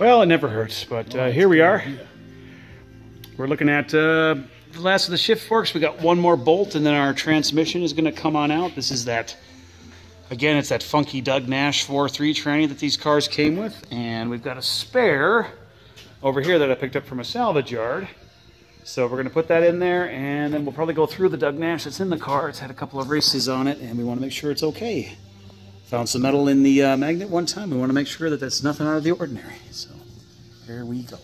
Well, it never hurts, but uh, here we are. We're looking at uh, the last of the shift forks. We got one more bolt, and then our transmission is going to come on out. This is that, again, it's that funky Doug Nash 4.3 tranny that these cars came with. And we've got a spare over here that I picked up from a salvage yard. So we're going to put that in there, and then we'll probably go through the Doug Nash that's in the car. It's had a couple of races on it, and we want to make sure it's okay. Found some metal in the uh, magnet one time. We want to make sure that that's nothing out of the ordinary. So here we go.